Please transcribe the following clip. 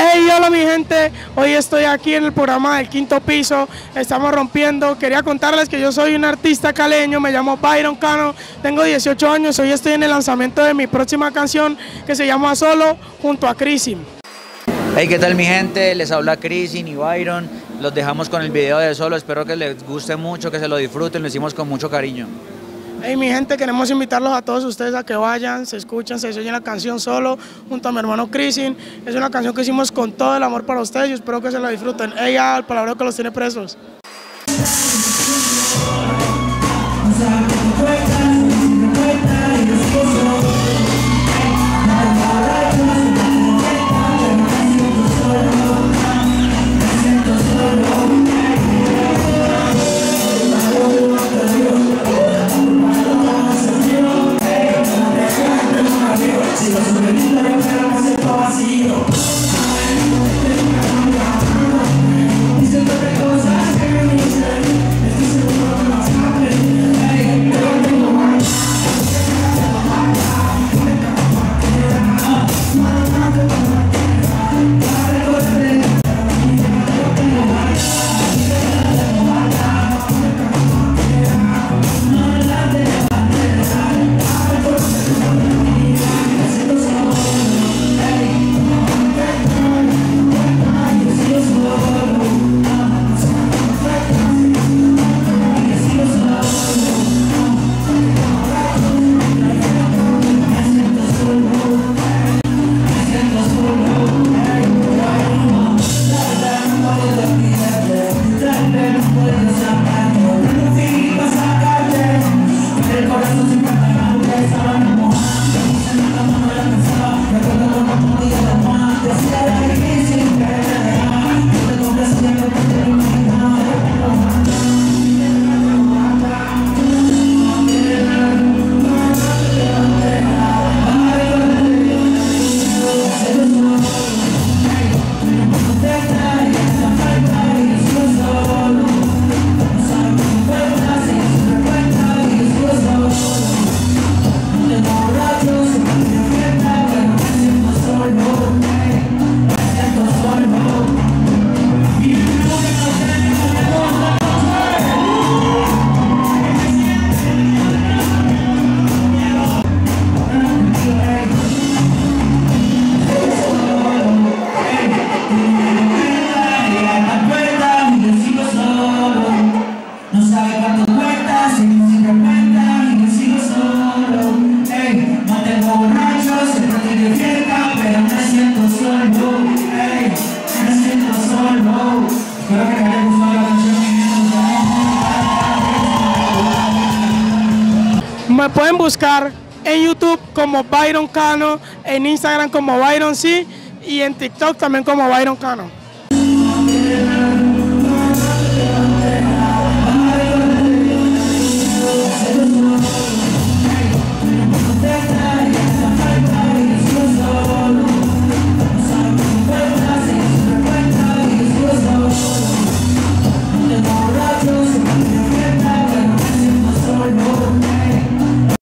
Hey, hola mi gente, hoy estoy aquí en el programa del quinto piso, estamos rompiendo, quería contarles que yo soy un artista caleño, me llamo Byron Cano, tengo 18 años, hoy estoy en el lanzamiento de mi próxima canción que se llama Solo junto a Crisin. Hey, ¿qué tal mi gente? Les habla Crisin y Byron, los dejamos con el video de Solo, espero que les guste mucho, que se lo disfruten, lo hicimos con mucho cariño. Hey mi gente, queremos invitarlos a todos ustedes a que vayan, se escuchen, se oyen la canción solo junto a mi hermano Crisin. Es una canción que hicimos con todo el amor para ustedes y espero que se la disfruten. Ella, el palabra que los tiene presos. Gracias. Yes. Me pueden buscar en YouTube como Byron Cano, en Instagram como Byron C y en TikTok también como Byron Cano.